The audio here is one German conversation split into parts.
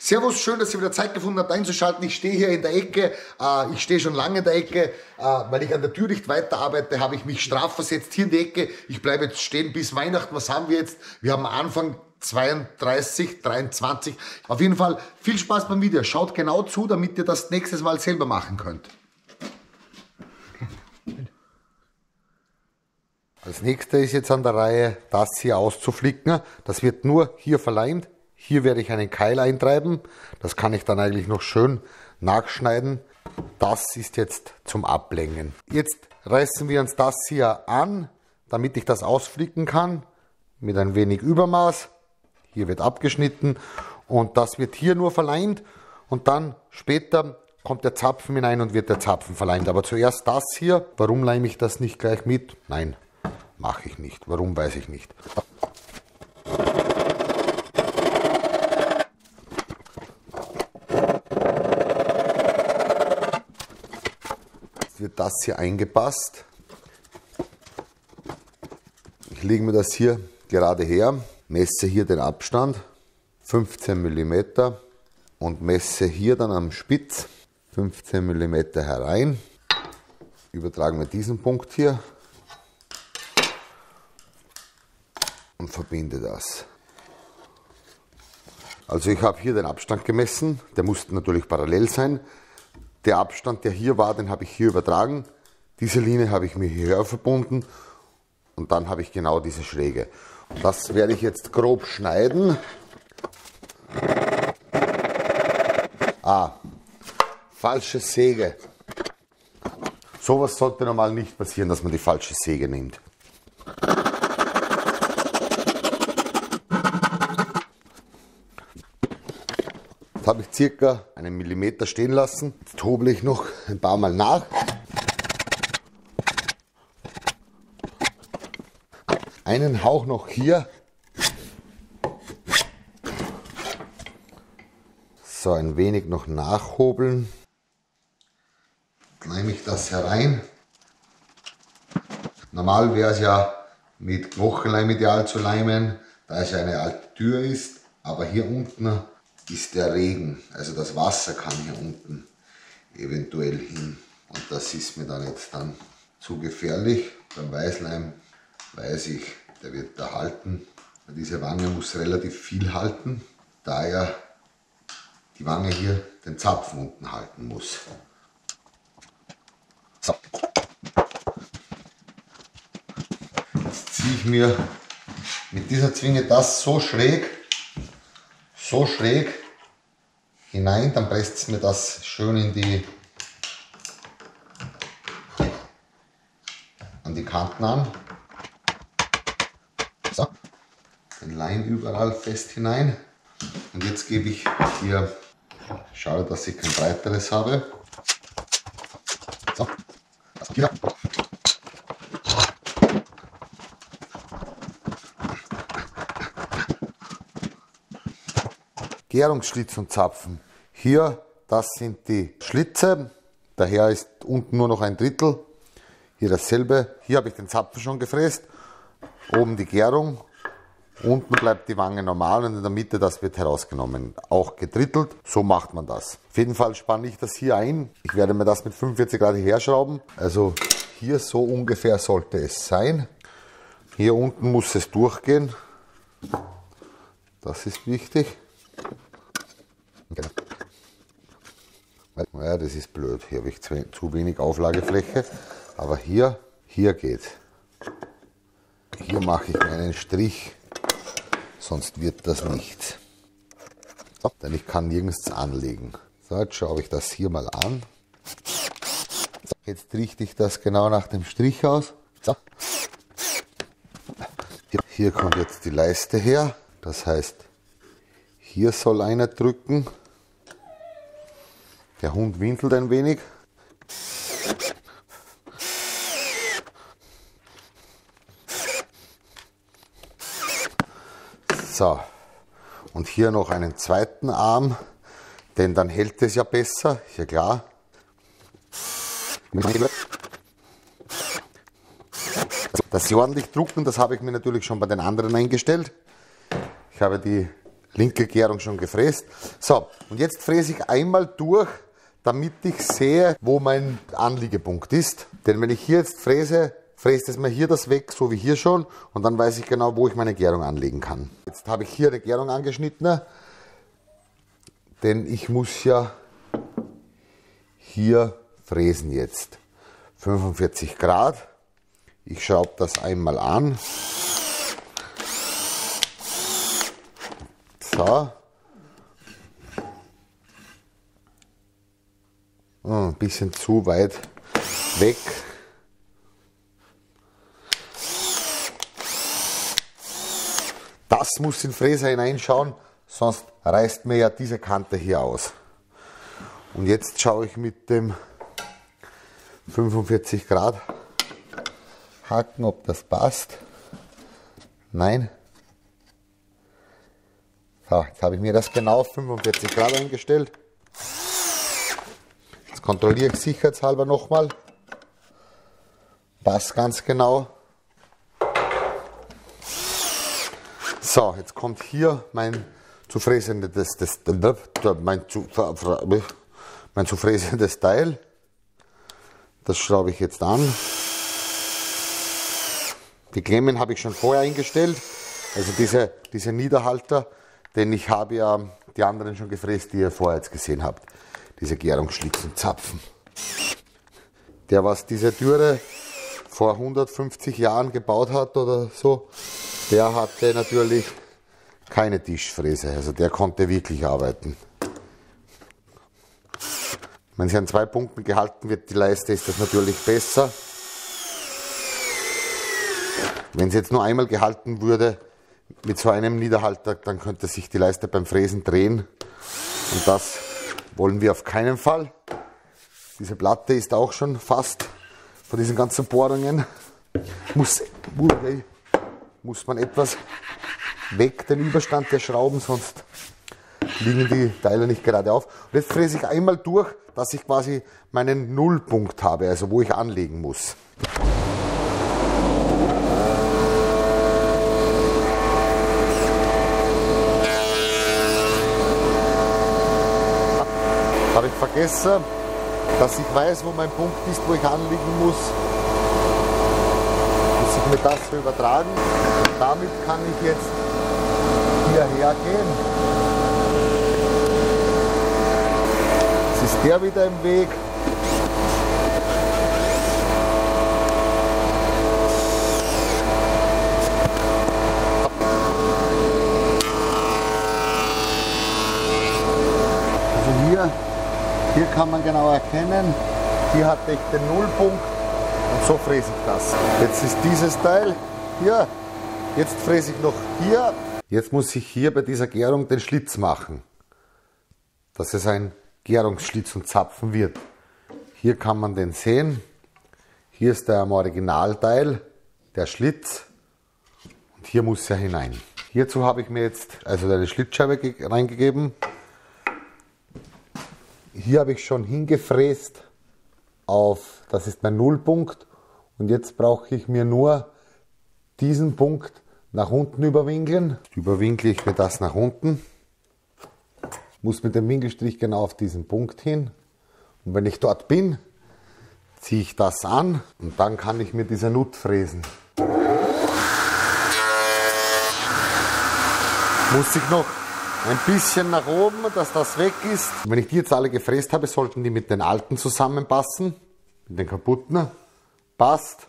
Servus, schön, dass ihr wieder Zeit gefunden habt einzuschalten. Ich stehe hier in der Ecke. Äh, ich stehe schon lange in der Ecke. Äh, weil ich an der Tür nicht weiterarbeite, habe ich mich strafversetzt hier in die Ecke. Ich bleibe jetzt stehen bis Weihnachten. Was haben wir jetzt? Wir haben Anfang 32, 23. Auf jeden Fall viel Spaß beim Video. Schaut genau zu, damit ihr das nächstes Mal selber machen könnt. Als nächster ist jetzt an der Reihe, das hier auszuflicken. Das wird nur hier verleimt. Hier werde ich einen Keil eintreiben. Das kann ich dann eigentlich noch schön nachschneiden. Das ist jetzt zum Ablängen. Jetzt reißen wir uns das hier an, damit ich das ausflicken kann. Mit ein wenig Übermaß. Hier wird abgeschnitten und das wird hier nur verleimt und dann später kommt der Zapfen hinein und wird der Zapfen verleimt. Aber zuerst das hier. Warum leime ich das nicht gleich mit? Nein, mache ich nicht. Warum weiß ich nicht. Das hier eingepasst. Ich lege mir das hier gerade her, messe hier den Abstand, 15 mm und messe hier dann am Spitz 15 mm herein. Übertragen wir diesen Punkt hier und verbinde das. Also ich habe hier den Abstand gemessen, der muss natürlich parallel sein. Der Abstand, der hier war, den habe ich hier übertragen. Diese Linie habe ich mir hierher verbunden und dann habe ich genau diese Schräge. Das werde ich jetzt grob schneiden. Ah, falsche Säge. Sowas sollte normal nicht passieren, dass man die falsche Säge nimmt. Habe ich circa einen Millimeter stehen lassen. Jetzt hobel ich noch ein paar Mal nach. Einen Hauch noch hier. So, ein wenig noch nachhobeln. Leime ich das herein. Normal wäre es ja mit Knochenleim ideal zu leimen, da es ja eine alte Tür ist. Aber hier unten ist der Regen. Also das Wasser kann hier unten eventuell hin. Und das ist mir dann jetzt dann zu gefährlich. Beim Weißleim weiß ich, der wird da halten. Diese Wange muss relativ viel halten, da er die Wange hier den Zapfen unten halten muss. So. Jetzt ziehe ich mir mit dieser Zwinge das so schräg, so schräg hinein, dann presst es mir das schön in die an die Kanten an. So, den Leim überall fest hinein. Und jetzt gebe ich hier, schaue, dass ich kein breiteres habe. So, das hier. Gärungsschlitz und Zapfen. Hier, das sind die Schlitze. Daher ist unten nur noch ein Drittel. Hier dasselbe. Hier habe ich den Zapfen schon gefräst. Oben die Gärung. Unten bleibt die Wange normal und in der Mitte das wird herausgenommen. Auch gedrittelt. So macht man das. Auf jeden Fall spanne ich das hier ein. Ich werde mir das mit 45 Grad herschrauben. Also hier so ungefähr sollte es sein. Hier unten muss es durchgehen. Das ist wichtig. Genau. Ja, das ist blöd. Hier habe ich zu wenig Auflagefläche. Aber hier, hier geht. Hier mache ich einen Strich, sonst wird das nichts. So, denn ich kann nirgends anlegen. So, jetzt schaue ich das hier mal an. So, jetzt richte ich das genau nach dem Strich aus. So. Hier kommt jetzt die Leiste her. Das heißt, hier soll einer drücken. Der Hund windelt ein wenig. So, und hier noch einen zweiten Arm, denn dann hält es ja besser, ja klar. Dass sie ordentlich drucken, das habe ich mir natürlich schon bei den anderen eingestellt. Ich habe die linke Gärung schon gefräst. So, und jetzt fräse ich einmal durch, damit ich sehe, wo mein Anliegepunkt ist. Denn wenn ich hier jetzt fräse, fräst es mir hier das weg, so wie hier schon, und dann weiß ich genau, wo ich meine Gärung anlegen kann. Jetzt habe ich hier eine Gärung angeschnitten, denn ich muss ja hier fräsen jetzt. 45 Grad. Ich schraube das einmal an. So. Ein bisschen zu weit weg. Das muss in den Fräser hineinschauen, sonst reißt mir ja diese Kante hier aus. Und jetzt schaue ich mit dem 45 Grad Haken, ob das passt. Nein. So, jetzt habe ich mir das genau auf 45 Grad eingestellt. Jetzt kontrolliere ich sicherheitshalber nochmal. Passt ganz genau. So, jetzt kommt hier mein zu fräsendes, das, mein zu, mein zu fräsendes Teil. Das schraube ich jetzt an. Die Klemmen habe ich schon vorher eingestellt, also diese, diese Niederhalter, denn ich habe ja die anderen schon gefräst, die ihr vorher jetzt gesehen habt. Diese Gärungsschlitzenzapfen. Der, was diese Türe vor 150 Jahren gebaut hat oder so, der hatte natürlich keine Tischfräse, also der konnte wirklich arbeiten. Wenn sie an zwei Punkten gehalten wird, die Leiste, ist das natürlich besser. Wenn sie jetzt nur einmal gehalten würde mit so einem Niederhalter, dann könnte sich die Leiste beim Fräsen drehen. Und das wollen wir auf keinen Fall. Diese Platte ist auch schon fast von diesen ganzen Bohrungen. Muss, muss man etwas weg, den Überstand der Schrauben, sonst liegen die Teile nicht gerade auf. Und jetzt fräse ich einmal durch, dass ich quasi meinen Nullpunkt habe, also wo ich anlegen muss. Habe ich vergessen, dass ich weiß, wo mein Punkt ist, wo ich anliegen muss. Muss ich mir das so übertragen. Und damit kann ich jetzt hierher gehen. Jetzt ist der wieder im Weg. Also hier, hier kann man genau erkennen, hier hatte ich den Nullpunkt und so fräse ich das. Jetzt ist dieses Teil hier, jetzt fräse ich noch hier. Jetzt muss ich hier bei dieser Gärung den Schlitz machen. Das ist ein Gärungsschlitz und Zapfen wird. Hier kann man den sehen. Hier ist der Originalteil, der Schlitz. Und hier muss er hinein. Hierzu habe ich mir jetzt also eine Schlitzscheibe reingegeben. Hier habe ich schon hingefräst auf, das ist mein Nullpunkt. Und jetzt brauche ich mir nur diesen Punkt nach unten überwinkeln. Überwinkle ich mir das nach unten muss mit dem Winkelstrich genau auf diesen Punkt hin. Und wenn ich dort bin, ziehe ich das an und dann kann ich mir diese Nut fräsen. Muss ich noch ein bisschen nach oben, dass das weg ist. Und wenn ich die jetzt alle gefräst habe, sollten die mit den alten zusammenpassen. Mit den kaputten. Passt.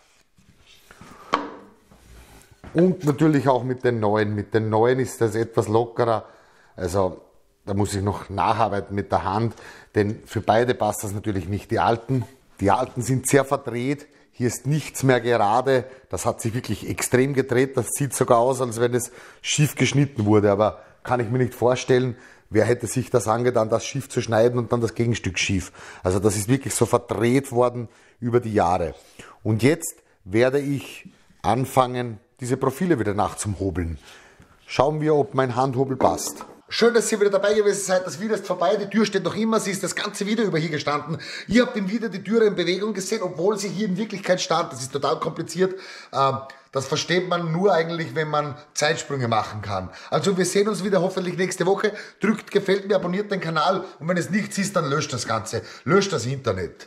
Und natürlich auch mit den neuen. Mit den neuen ist das etwas lockerer. Also da muss ich noch nacharbeiten mit der Hand, denn für beide passt das natürlich nicht. Die alten, die alten sind sehr verdreht. Hier ist nichts mehr gerade. Das hat sich wirklich extrem gedreht. Das sieht sogar aus, als wenn es schief geschnitten wurde. Aber kann ich mir nicht vorstellen, wer hätte sich das angetan, das schief zu schneiden und dann das Gegenstück schief. Also das ist wirklich so verdreht worden über die Jahre. Und jetzt werde ich anfangen, diese Profile wieder nachzuhobeln. Schauen wir, ob mein Handhobel passt. Schön, dass ihr wieder dabei gewesen seid. Das Video ist vorbei. Die Tür steht noch immer. Sie ist das ganze Video über hier gestanden. Ihr habt im Video die Tür in Bewegung gesehen, obwohl sie hier in Wirklichkeit stand. Das ist total kompliziert. Ähm, das versteht man nur eigentlich, wenn man Zeitsprünge machen kann. Also wir sehen uns wieder hoffentlich nächste Woche. Drückt gefällt mir, abonniert den Kanal und wenn es nichts ist, dann löscht das Ganze. Löscht das Internet.